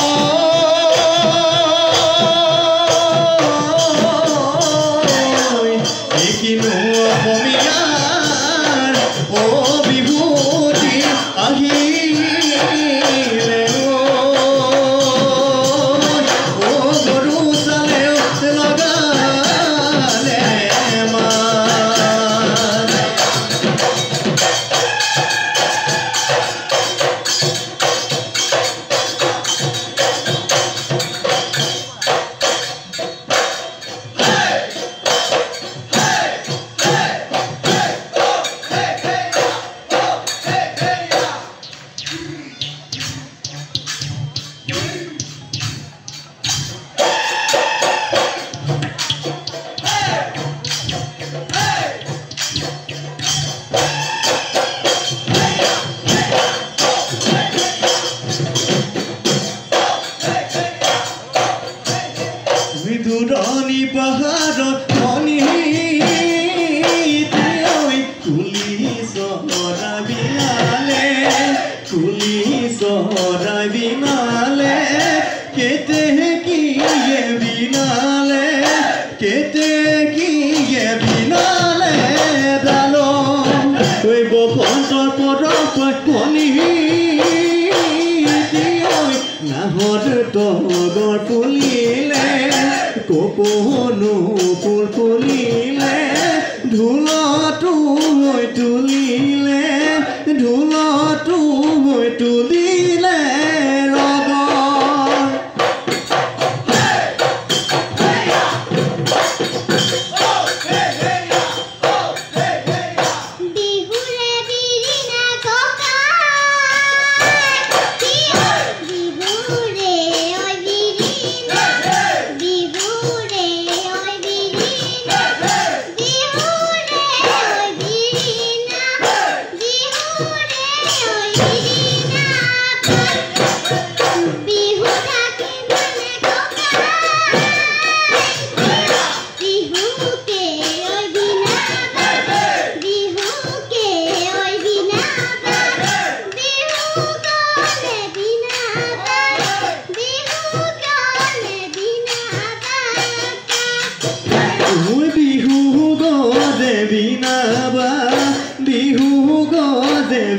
Oh. কেতিয়ে বিনালে দাল কৈব ভণ্টৰ পৰা পক্ষণি নাহৰ তগৰ ফুলিলে কপনো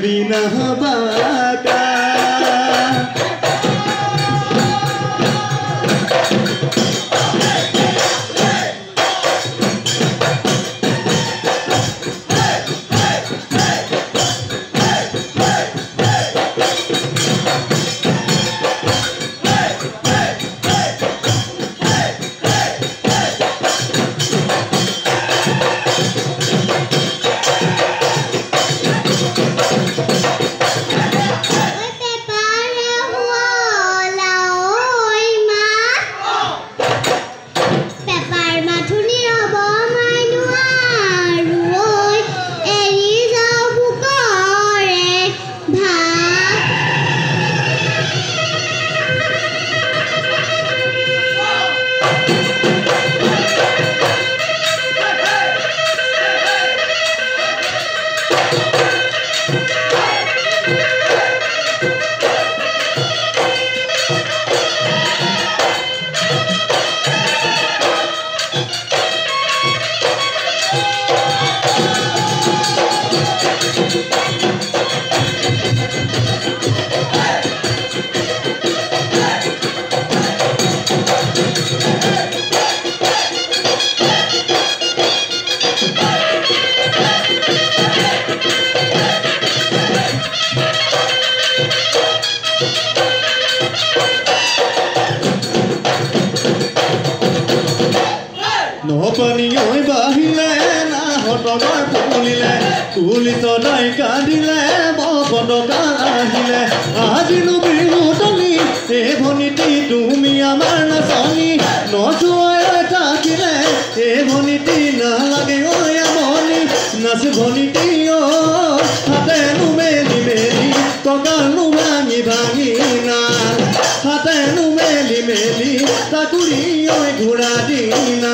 बिना बाका পুলিচ দাই কান্দিলে বটকা আহিলে আজিনো বিহু তলি এই ভনীতি তুমি আমাৰ নাচনী নচুৱাই থাকিলে এই ভনীতি নালাগে ঐ আমনি নাচ ভনীতি অ হাতেনো মেলি মেলি কঁকালো ভাঙি ভাঙি না। হাতেনো মেলি মেলি তাকুৰি ঐ ঘূৰা দিনা